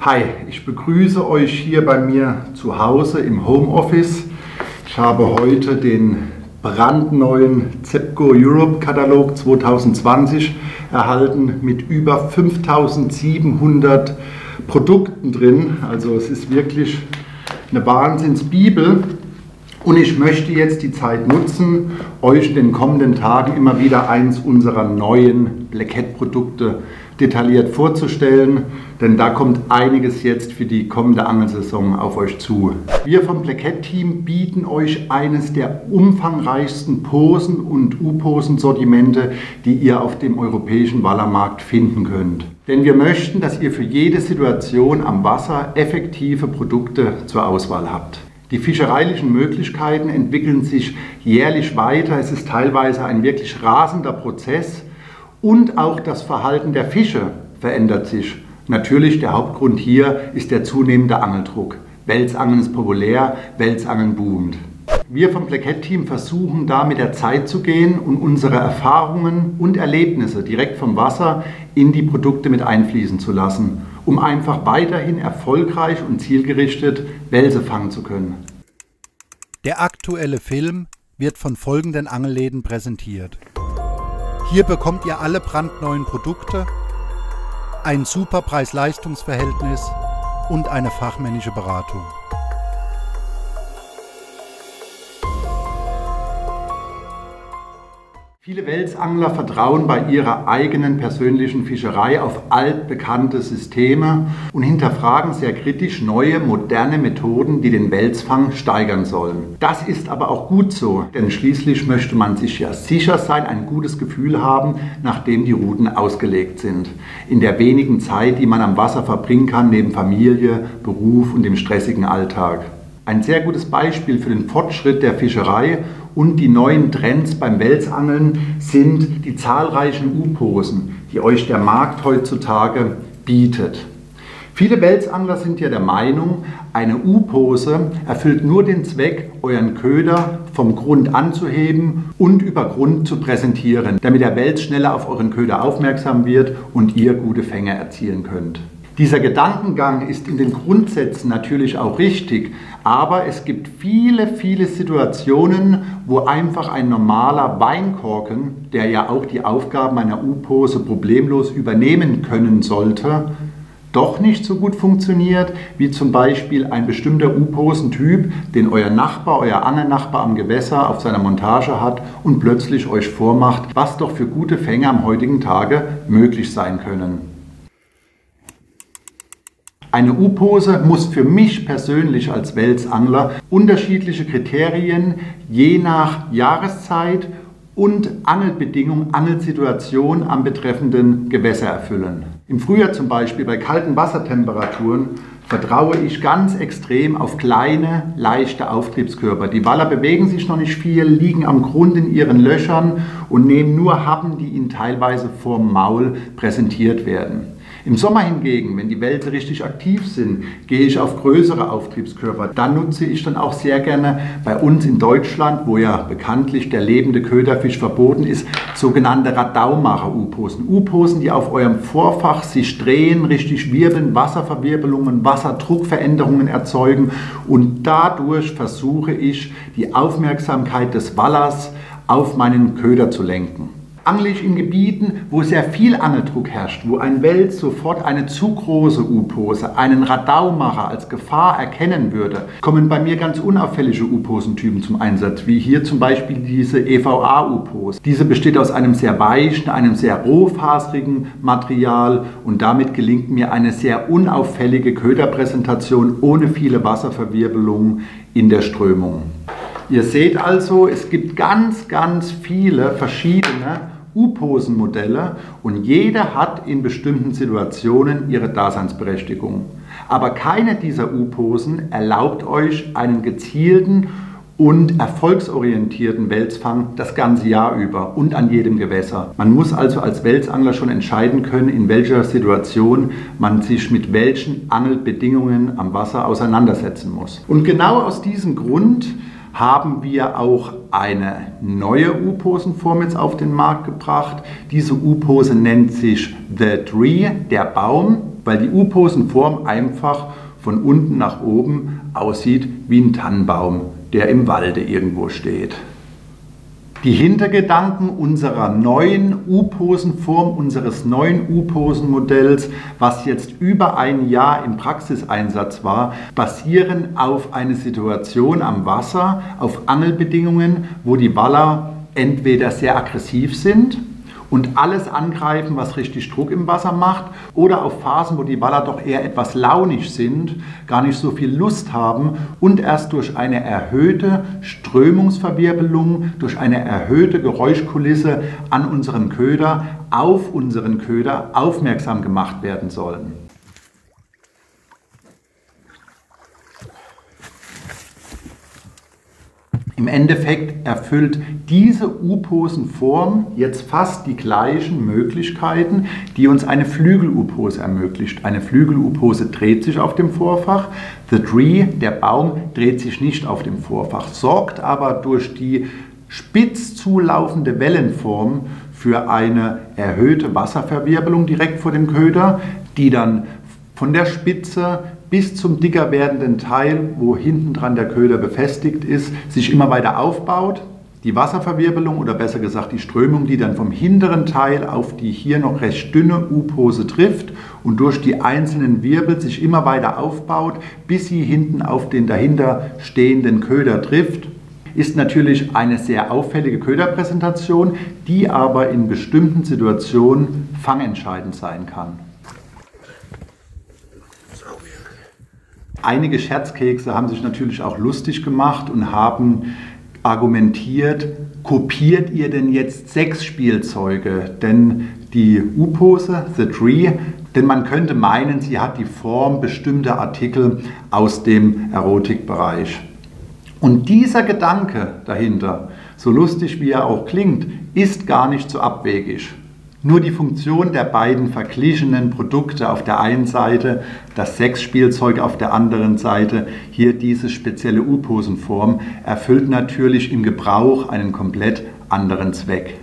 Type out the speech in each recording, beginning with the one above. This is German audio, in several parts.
Hi, ich begrüße euch hier bei mir zu Hause im Homeoffice. Ich habe heute den brandneuen Zepco Europe Katalog 2020 erhalten mit über 5700 Produkten drin. Also es ist wirklich eine Wahnsinnsbibel. Und ich möchte jetzt die Zeit nutzen, euch in den kommenden Tagen immer wieder eins unserer neuen Black Hat Produkte detailliert vorzustellen, denn da kommt einiges jetzt für die kommende Angelsaison auf euch zu. Wir vom Black Hat Team bieten euch eines der umfangreichsten Posen und U-Posen-Sortimente, die ihr auf dem europäischen Wallermarkt finden könnt. Denn wir möchten, dass ihr für jede Situation am Wasser effektive Produkte zur Auswahl habt. Die fischereilichen Möglichkeiten entwickeln sich jährlich weiter. Es ist teilweise ein wirklich rasender Prozess und auch das Verhalten der Fische verändert sich. Natürlich der Hauptgrund hier ist der zunehmende Angeldruck. Welsangeln ist populär, Welsangeln boomt. Wir vom Black Team versuchen da mit der Zeit zu gehen und unsere Erfahrungen und Erlebnisse direkt vom Wasser in die Produkte mit einfließen zu lassen, um einfach weiterhin erfolgreich und zielgerichtet Welse fangen zu können. Der aktuelle Film wird von folgenden Angelläden präsentiert. Hier bekommt ihr alle brandneuen Produkte, ein super Preis-Leistungs-Verhältnis und eine fachmännische Beratung. Viele Welsangler vertrauen bei ihrer eigenen persönlichen Fischerei auf altbekannte Systeme und hinterfragen sehr kritisch neue, moderne Methoden, die den Welsfang steigern sollen. Das ist aber auch gut so, denn schließlich möchte man sich ja sicher sein, ein gutes Gefühl haben, nachdem die Routen ausgelegt sind. In der wenigen Zeit, die man am Wasser verbringen kann, neben Familie, Beruf und dem stressigen Alltag. Ein sehr gutes Beispiel für den Fortschritt der Fischerei und die neuen Trends beim Welsangeln sind die zahlreichen U-Posen, die euch der Markt heutzutage bietet. Viele Welsangler sind ja der Meinung, eine U-Pose erfüllt nur den Zweck, euren Köder vom Grund anzuheben und über Grund zu präsentieren, damit der Wels schneller auf euren Köder aufmerksam wird und ihr gute Fänge erzielen könnt. Dieser Gedankengang ist in den Grundsätzen natürlich auch richtig, aber es gibt viele, viele Situationen, wo einfach ein normaler Weinkorken, der ja auch die Aufgaben einer U-Pose problemlos übernehmen können sollte, doch nicht so gut funktioniert, wie zum Beispiel ein bestimmter U-Posentyp, den euer Nachbar, euer Angelnachbar am Gewässer auf seiner Montage hat und plötzlich euch vormacht, was doch für gute Fänger am heutigen Tage möglich sein können. Eine U-Pose muss für mich persönlich als Welsangler unterschiedliche Kriterien je nach Jahreszeit und Angelbedingungen, Angelsituation am betreffenden Gewässer erfüllen. Im Frühjahr zum Beispiel bei kalten Wassertemperaturen vertraue ich ganz extrem auf kleine, leichte Auftriebskörper. Die Waller bewegen sich noch nicht viel, liegen am Grund in ihren Löchern und nehmen nur Happen, die ihnen teilweise vorm Maul präsentiert werden. Im Sommer hingegen, wenn die Wälder richtig aktiv sind, gehe ich auf größere Auftriebskörper. Dann nutze ich dann auch sehr gerne bei uns in Deutschland, wo ja bekanntlich der lebende Köderfisch verboten ist, sogenannte Radaumacher-U-Posen. U-Posen, die auf eurem Vorfach sich drehen, richtig wirbeln, Wasserverwirbelungen, Wasserdruckveränderungen erzeugen und dadurch versuche ich, die Aufmerksamkeit des Wallers auf meinen Köder zu lenken angle ich in Gebieten, wo sehr viel Angeldruck herrscht, wo ein Wels sofort eine zu große U-Pose, einen Radaumacher als Gefahr erkennen würde, kommen bei mir ganz unauffällige U-Posentypen zum Einsatz, wie hier zum Beispiel diese EVA-U-Pose. Diese besteht aus einem sehr weichen, einem sehr rohfaserigen Material und damit gelingt mir eine sehr unauffällige Köderpräsentation ohne viele Wasserverwirbelungen in der Strömung. Ihr seht also, es gibt ganz, ganz viele verschiedene U-Posen-Modelle und jede hat in bestimmten Situationen ihre Daseinsberechtigung. Aber keine dieser U-Posen erlaubt euch einen gezielten und erfolgsorientierten Welsfang das ganze Jahr über und an jedem Gewässer. Man muss also als Welsangler schon entscheiden können, in welcher Situation man sich mit welchen Angelbedingungen am Wasser auseinandersetzen muss. Und genau aus diesem Grund haben wir auch eine neue U-Posenform jetzt auf den Markt gebracht. Diese U-Pose nennt sich The Tree, der Baum. weil die U-Posenform einfach von unten nach oben aussieht wie ein Tannenbaum, der im Walde irgendwo steht. Die Hintergedanken unserer neuen U-Posenform, unseres neuen U-Posen-Modells, was jetzt über ein Jahr im Praxiseinsatz war, basieren auf eine Situation am Wasser, auf Angelbedingungen, wo die Waller entweder sehr aggressiv sind, und alles angreifen, was richtig Druck im Wasser macht oder auf Phasen, wo die Waller doch eher etwas launig sind, gar nicht so viel Lust haben und erst durch eine erhöhte Strömungsverwirbelung, durch eine erhöhte Geräuschkulisse an unseren Köder, auf unseren Köder aufmerksam gemacht werden sollen. Im Endeffekt erfüllt diese U-Posenform jetzt fast die gleichen Möglichkeiten, die uns eine Flügel-U-Pose ermöglicht. Eine Flügel-U-Pose dreht sich auf dem Vorfach, The Tree, der Baum, dreht sich nicht auf dem Vorfach, sorgt aber durch die spitz zulaufende Wellenform für eine erhöhte Wasserverwirbelung direkt vor dem Köder, die dann von der Spitze bis zum dicker werdenden Teil, wo hinten dran der Köder befestigt ist, sich immer weiter aufbaut. Die Wasserverwirbelung oder besser gesagt die Strömung, die dann vom hinteren Teil auf die hier noch recht dünne U-Pose trifft und durch die einzelnen Wirbel sich immer weiter aufbaut, bis sie hinten auf den dahinter stehenden Köder trifft ist natürlich eine sehr auffällige Köderpräsentation, die aber in bestimmten Situationen fangentscheidend sein kann. Einige Scherzkekse haben sich natürlich auch lustig gemacht und haben argumentiert, kopiert ihr denn jetzt sechs Spielzeuge? Denn die U-Pose, The Tree, denn man könnte meinen, sie hat die Form bestimmter Artikel aus dem Erotikbereich. Und dieser Gedanke dahinter, so lustig wie er auch klingt, ist gar nicht so abwegig. Nur die Funktion der beiden verglichenen Produkte auf der einen Seite, das Sexspielzeug auf der anderen Seite, hier diese spezielle U-Posenform, erfüllt natürlich im Gebrauch einen komplett anderen Zweck.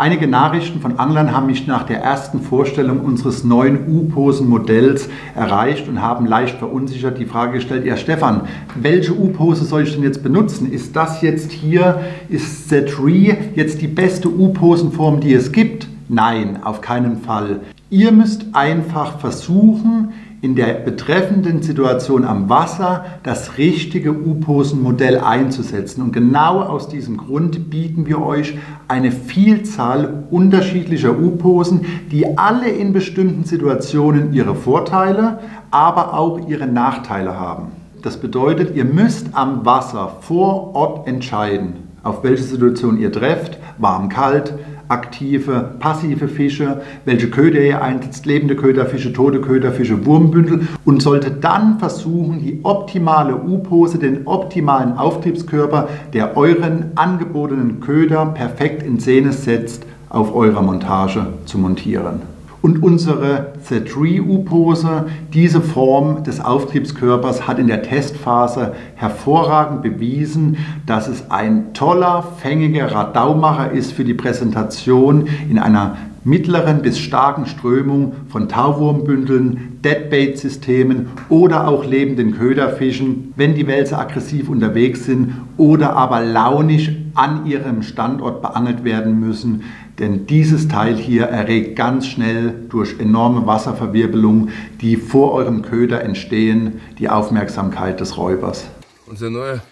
Einige Nachrichten von Anglern haben mich nach der ersten Vorstellung unseres neuen U-Posen-Modells erreicht und haben leicht verunsichert die Frage gestellt, ja Stefan, welche U-Pose soll ich denn jetzt benutzen? Ist das jetzt hier, ist Z3 jetzt die beste U-Posenform, die es gibt? Nein, auf keinen Fall. Ihr müsst einfach versuchen, in der betreffenden Situation am Wasser das richtige U-Posen-Modell einzusetzen. Und genau aus diesem Grund bieten wir euch eine Vielzahl unterschiedlicher U-Posen, die alle in bestimmten Situationen ihre Vorteile, aber auch ihre Nachteile haben. Das bedeutet, ihr müsst am Wasser vor Ort entscheiden, auf welche Situation ihr trefft, warm, kalt, aktive, passive Fische, welche Köder ihr einsetzt, lebende Köderfische, tote Köderfische, Wurmbündel und sollte dann versuchen, die optimale U-Pose, den optimalen Auftriebskörper, der euren angebotenen Köder perfekt in Szene setzt, auf eurer Montage zu montieren. Und unsere Z3U-Pose, diese Form des Auftriebskörpers, hat in der Testphase hervorragend bewiesen, dass es ein toller, fängiger Radaumacher ist für die Präsentation in einer mittleren bis starken Strömung von Tauwurmbündeln, Deadbait-Systemen oder auch lebenden Köderfischen, wenn die Wälse aggressiv unterwegs sind oder aber launisch an ihrem Standort beangelt werden müssen. Denn dieses Teil hier erregt ganz schnell durch enorme Wasserverwirbelung, die vor eurem Köder entstehen, die Aufmerksamkeit des Räubers. Unsere neue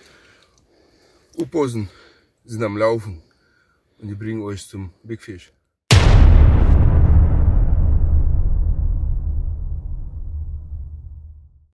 U-Posen sind am Laufen und die bringen euch zum Big Fish.